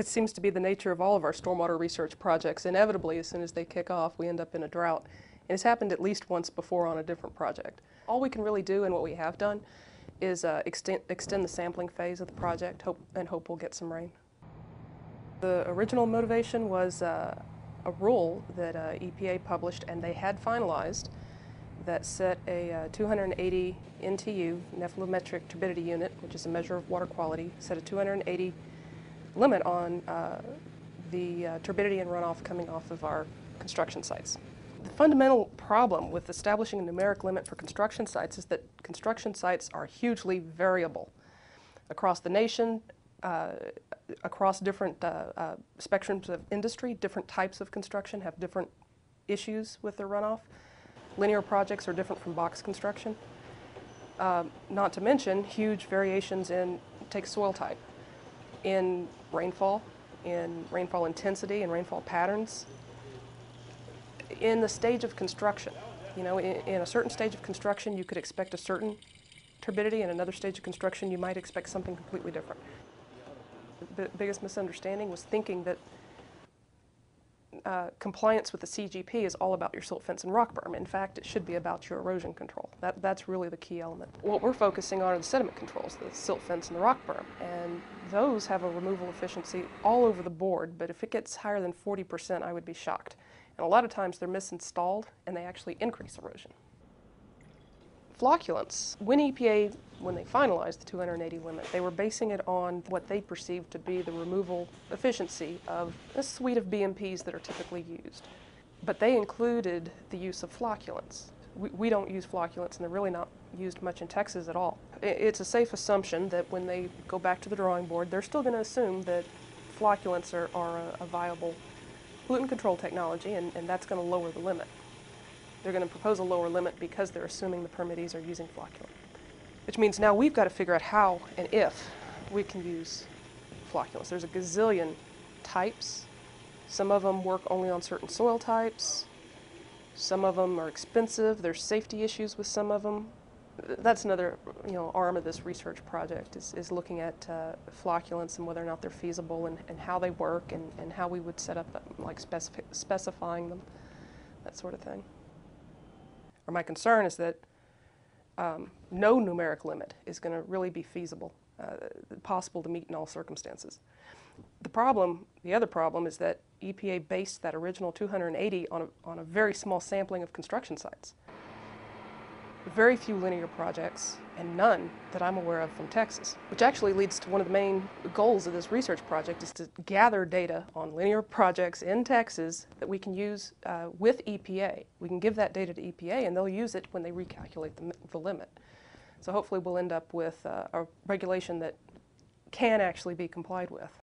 it seems to be the nature of all of our stormwater research projects. Inevitably, as soon as they kick off, we end up in a drought. And it's happened at least once before on a different project. All we can really do, and what we have done, is uh, extend, extend the sampling phase of the project hope, and hope we'll get some rain. The original motivation was uh, a rule that uh, EPA published and they had finalized that set a uh, 280 NTU, nephelometric turbidity unit, which is a measure of water quality, set a 280 limit on uh, the uh, turbidity and runoff coming off of our construction sites. The fundamental problem with establishing a numeric limit for construction sites is that construction sites are hugely variable across the nation, uh, across different uh, uh, spectrums of industry, different types of construction have different issues with their runoff. Linear projects are different from box construction. Um, not to mention huge variations in, take soil type, in rainfall, in rainfall intensity and rainfall patterns, in the stage of construction. You know, in, in a certain stage of construction, you could expect a certain turbidity. In another stage of construction, you might expect something completely different. The biggest misunderstanding was thinking that uh, compliance with the CGP is all about your silt fence and rock berm. In fact, it should be about your erosion control. That, that's really the key element. What we're focusing on are the sediment controls, the silt fence and the rock berm. And those have a removal efficiency all over the board, but if it gets higher than 40%, I would be shocked. And a lot of times they're misinstalled and they actually increase erosion. Flocculants, when EPA, when they finalized the 280 limit, they were basing it on what they perceived to be the removal efficiency of a suite of BMPs that are typically used. But they included the use of flocculants. We, we don't use flocculants and they're really not used much in Texas at all. It's a safe assumption that when they go back to the drawing board, they're still going to assume that flocculants are, are a, a viable pollutant control technology and, and that's going to lower the limit. They're going to propose a lower limit because they're assuming the permittees are using flocculant. Which means now we've got to figure out how and if we can use flocculants. There's a gazillion types. Some of them work only on certain soil types. Some of them are expensive. There's safety issues with some of them. That's another you know, arm of this research project is, is looking at uh, flocculants and whether or not they're feasible and, and how they work and, and how we would set up like specific, specifying them, that sort of thing or my concern is that um, no numeric limit is going to really be feasible, uh, possible to meet in all circumstances. The problem, the other problem is that EPA based that original 280 on a, on a very small sampling of construction sites very few linear projects and none that I'm aware of from Texas, which actually leads to one of the main goals of this research project is to gather data on linear projects in Texas that we can use uh, with EPA. We can give that data to EPA and they'll use it when they recalculate the, the limit. So hopefully we'll end up with uh, a regulation that can actually be complied with.